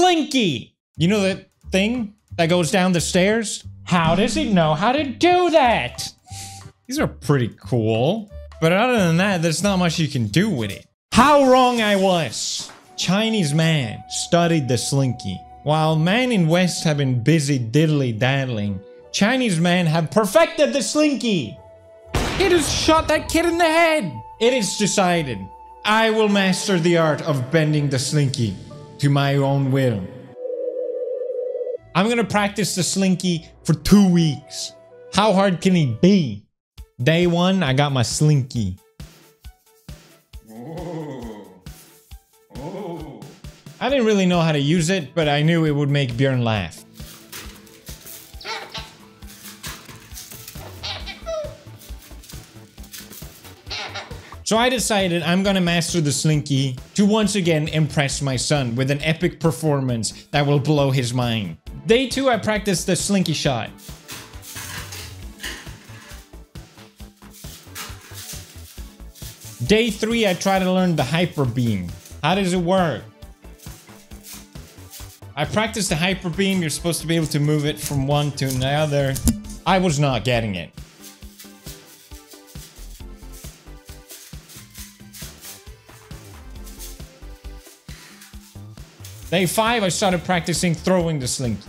slinky. You know that thing that goes down the stairs? How does he know how to do that? These are pretty cool. But other than that, there's not much you can do with it. How wrong I was. Chinese man studied the slinky. While man in West have been busy diddly daddling, Chinese men have perfected the slinky. It has shot that kid in the head. It is decided. I will master the art of bending the slinky to my own will. I'm gonna practice the slinky for two weeks. How hard can it be? Day one, I got my slinky. Oh. Oh. I didn't really know how to use it, but I knew it would make Bjorn laugh. So I decided I'm gonna master the slinky to once again impress my son with an epic performance that will blow his mind. Day two, I practiced the slinky shot. Day three, I try to learn the hyper beam. How does it work? I practiced the hyper beam. You're supposed to be able to move it from one to another. I was not getting it. Day five, I started practicing throwing the slinky.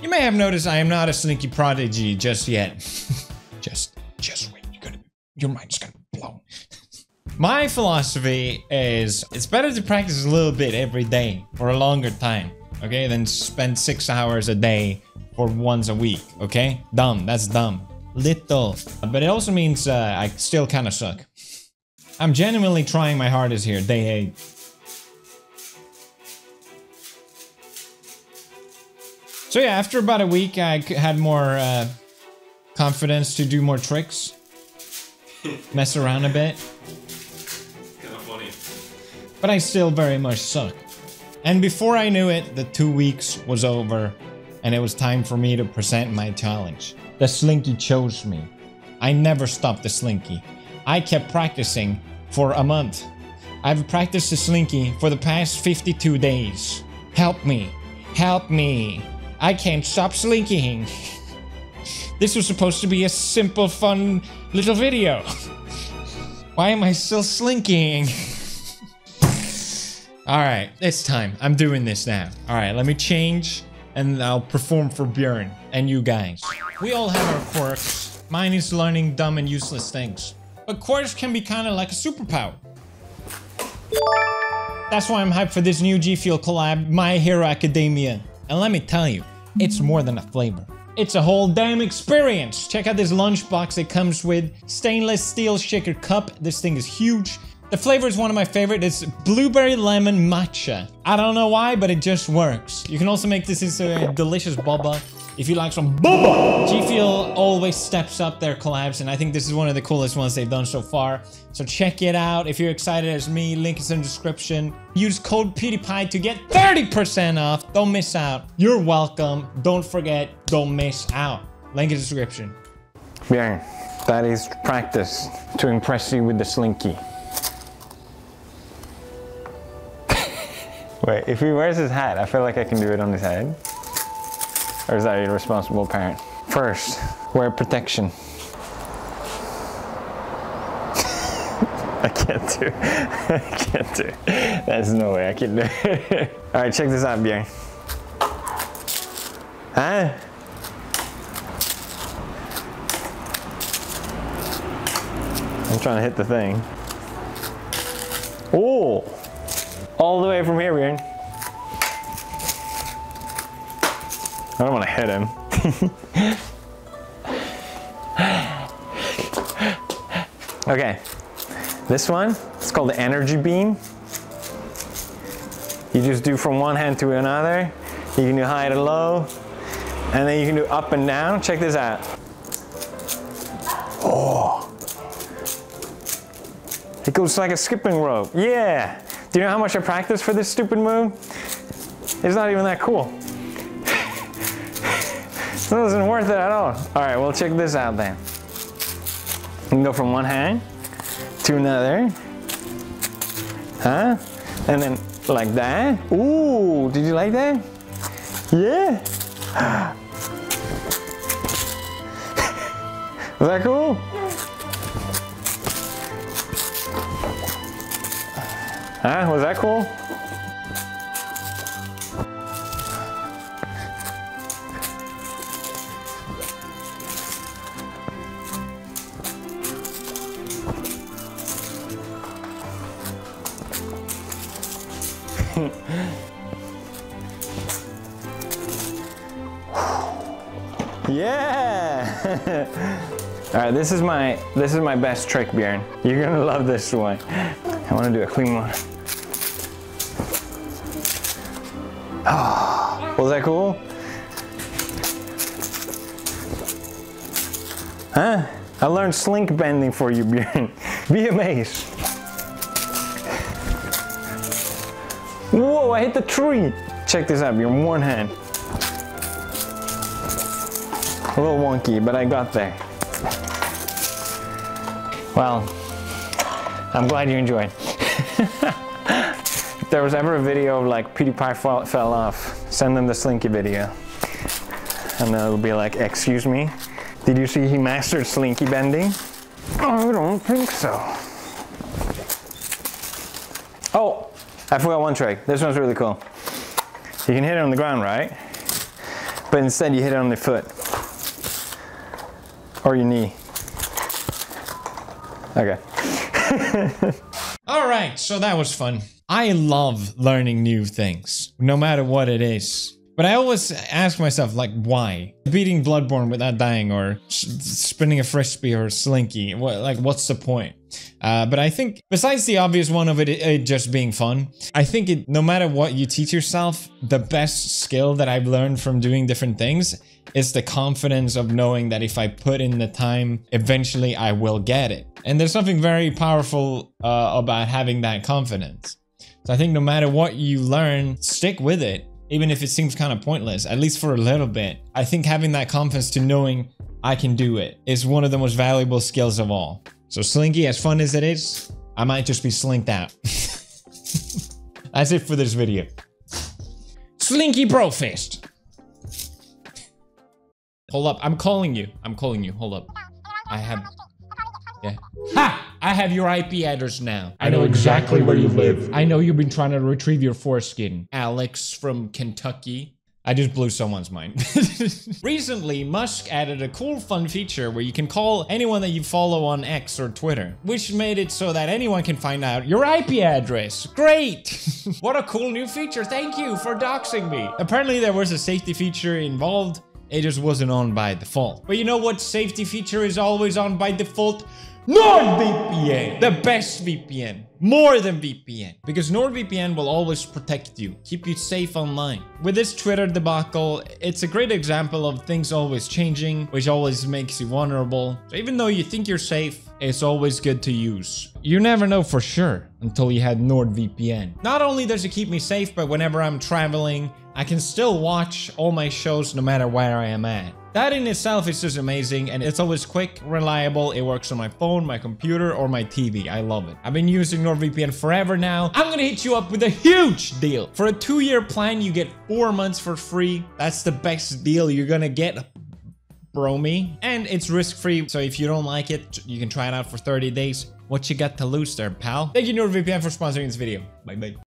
You may have noticed I am not a slinky prodigy just yet. just, just wait. You're gonna, your mind's gonna blow. My philosophy is it's better to practice a little bit every day for a longer time, okay, than spend six hours a day for once a week, okay? Dumb, that's dumb. Little. But it also means uh, I still kind of suck. I'm genuinely trying my hardest here, day eight. So yeah, after about a week, I had more uh, confidence to do more tricks. Mess around a bit. Kind of funny. But I still very much suck. And before I knew it, the two weeks was over, and it was time for me to present my challenge. The Slinky chose me. I never stopped the Slinky. I kept practicing for a month. I've practiced the Slinky for the past 52 days. Help me. Help me. I can't stop slinking. This was supposed to be a simple, fun little video. Why am I still slinking? All right, it's time. I'm doing this now. All right, let me change and I'll perform for Bjorn and you guys. We all have our quirks. Mine is learning dumb and useless things. But quirks can be kind of like a superpower. That's why I'm hyped for this new G Fuel collab, My Hero Academia. And let me tell you, it's more than a flavor. It's a whole damn experience. Check out this lunchbox it comes with. Stainless steel shaker cup. This thing is huge. The flavor is one of my favorite. It's blueberry lemon matcha. I don't know why, but it just works. You can also make this into a delicious boba if you like some boba. G Fuel always steps up their collabs, and I think this is one of the coolest ones they've done so far. So check it out. If you're excited as me, link is in the description. Use code PewDiePie to get 30% off. Don't miss out. You're welcome. Don't forget, don't miss out. Link in the description. Bjorn, that is practice to impress you with the slinky. Wait, if he wears his hat, I feel like I can do it on his head. Or is that a irresponsible parent? First, wear protection. I can't do it. I can't do it. There's no way I can do it. All right, check this out, Bjorn. Huh? I'm trying to hit the thing. Oh! All the way from here, Bjorn. I don't want to hit him. okay, this one, it's called the energy beam. You just do from one hand to another. You can do high to low, and then you can do up and down. Check this out. Oh. It goes like a skipping rope. Yeah. Do you know how much I practiced for this stupid move? It's not even that cool. This isn't worth it at all. All right, well, check this out then. You can go from one hand to another. Huh? And then like that. Ooh, did you like that? Yeah. Was that cool? Huh? Was that cool? yeah! All right, this is my this is my best trick, Bjorn. You're gonna love this one. I want to do a clean one. Oh, was that cool? Huh? I learned slink bending for you, Bjorn. Be amazed. Whoa, I hit the tree. Check this out, Bjorn, one hand. A little wonky, but I got there. Well, I'm glad you enjoyed. if there was ever a video of like PewDiePie fall, fell off, send them the Slinky video. And they'll be like, excuse me, did you see he mastered Slinky bending? I don't think so. Oh, I forgot one trick. This one's really cool. You can hit it on the ground, right? But instead you hit it on the foot. Or your knee. Okay. All right, so that was fun. I love learning new things, no matter what it is. But I always ask myself, like, why? Beating Bloodborne without dying, or spinning a frisbee or slinky, what, like, what's the point? Uh, but I think, besides the obvious one of it, it just being fun, I think it, no matter what you teach yourself, the best skill that I've learned from doing different things is the confidence of knowing that if I put in the time, eventually I will get it. And there's something very powerful uh, about having that confidence. So I think no matter what you learn, stick with it, even if it seems kind of pointless, at least for a little bit. I think having that confidence to knowing I can do it is one of the most valuable skills of all. So Slinky, as fun as it is, I might just be slinked out. That's it for this video. Slinky Brofist. Hold up, I'm calling you. I'm calling you, hold up. I have yeah. Ha! I have your IP address now. I know exactly where you live. I know you've been trying to retrieve your foreskin. Alex from Kentucky. I just blew someone's mind. Recently, Musk added a cool fun feature where you can call anyone that you follow on X or Twitter, which made it so that anyone can find out your IP address. Great! what a cool new feature. Thank you for doxing me. Apparently there was a safety feature involved. It just wasn't on by default. But you know what safety feature is always on by default? NordVPN, the best VPN, more than VPN, because NordVPN will always protect you, keep you safe online. With this Twitter debacle, it's a great example of things always changing, which always makes you vulnerable. So even though you think you're safe, it's always good to use. You never know for sure until you had NordVPN. Not only does it keep me safe, but whenever I'm traveling, I can still watch all my shows no matter where I am at. That in itself is just amazing and it's always quick, reliable, it works on my phone, my computer, or my TV. I love it. I've been using NordVPN forever now. I'm gonna hit you up with a huge deal. For a two-year plan, you get four months for free. That's the best deal you're gonna get bro me. And it's risk-free, so if you don't like it, you can try it out for 30 days. What you got to lose there, pal? Thank you NordVPN for sponsoring this video. Bye-bye.